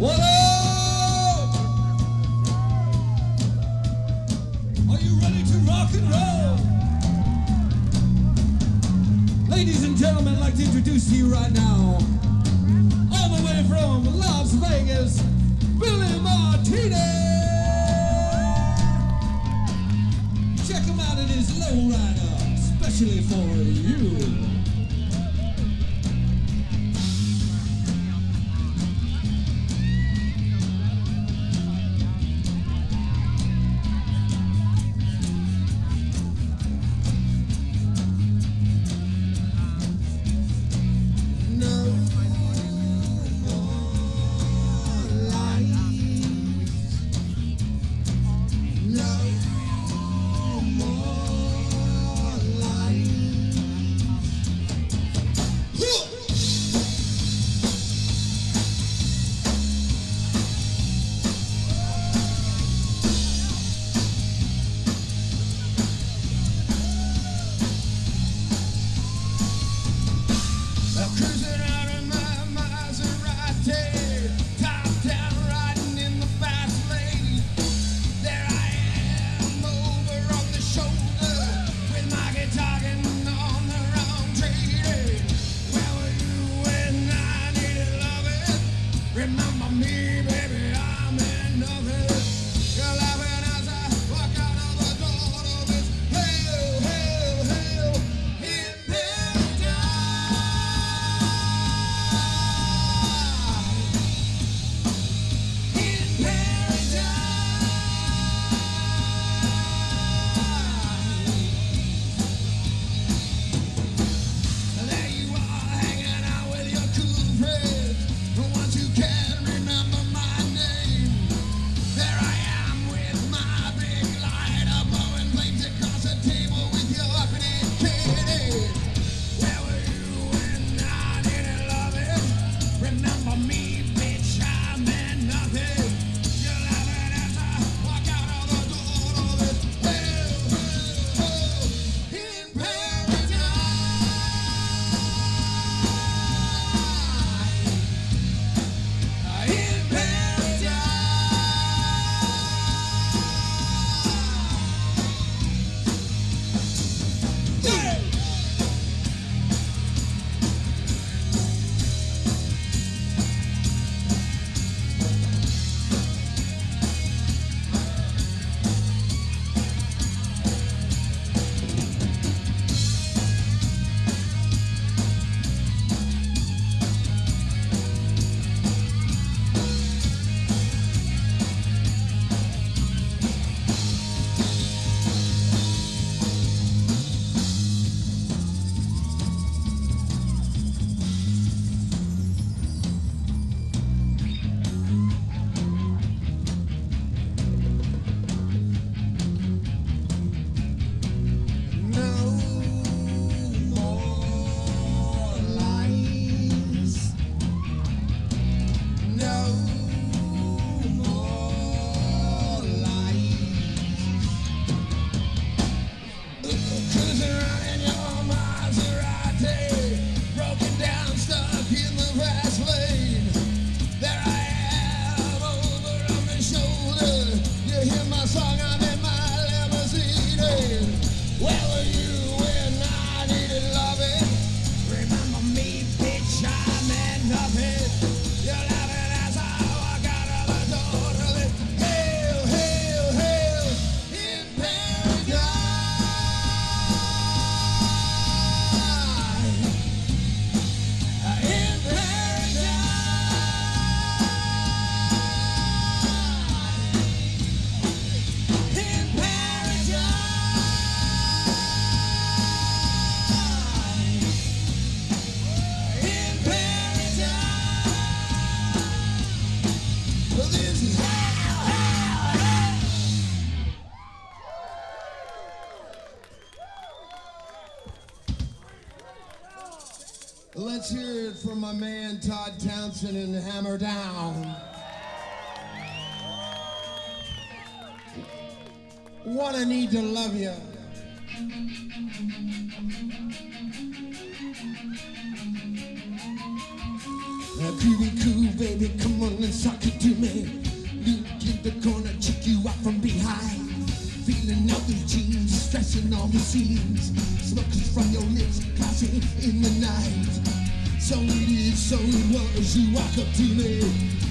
Are you ready to rock and roll? Ladies and gentlemen, I'd like to introduce to you right now, all the way from Las Vegas, Billy Martini. Check him out in his especially for you. Yeah. Let's hear it from my man Todd Townsend and Hammer Down. What I need to love you. Groovy cool, baby, come on and suck it to me. Look in the corner, check you out from behind. Feeling out the jeans, stressing all the seams. Smoking from your lips, classy in the night. So it is, so it was, you walk up to me.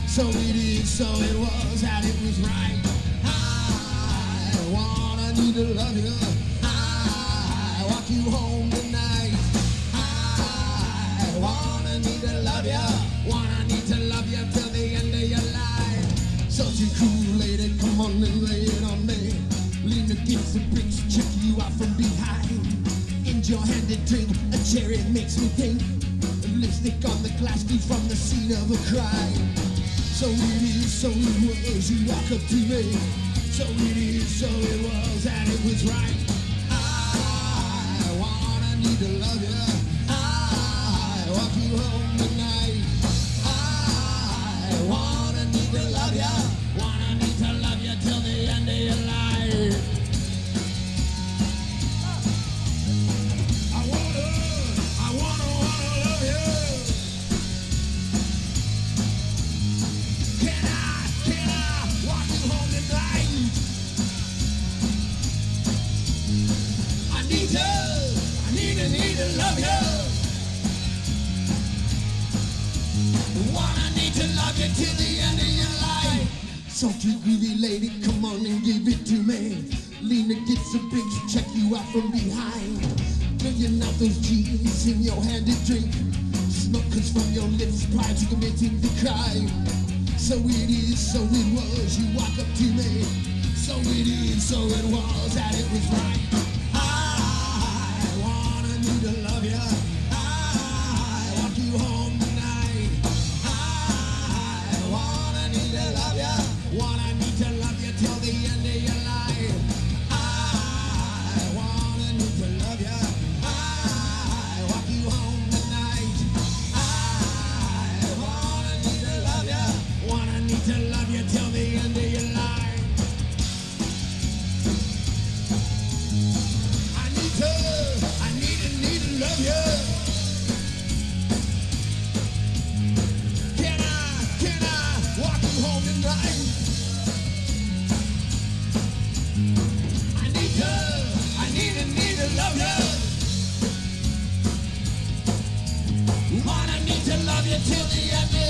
So it is, so it was, that it was right. I wanna need to love you. I walk you home Against the bricks, check you out from behind. In your hand a drink, a cherry makes me think. Lipstick on the glass goes from the scene of a crime. So it is, so it was, you walk up to me. So it is, so it was, and it was right. I wanna need to love you. I walk you home tonight. I need to, I need to, need to love you. Wanna need to love you till the end of your life. Groovy lady, come on and give it to me. Lean against the bricks, check you out from behind. Bringing out those jeans in your hand to drink. Smoke comes from your lips prior to committing the crime. So it is, so it was, you walk up to me. So it is, so it was, that it was right. Love ya wanna need to love you till the end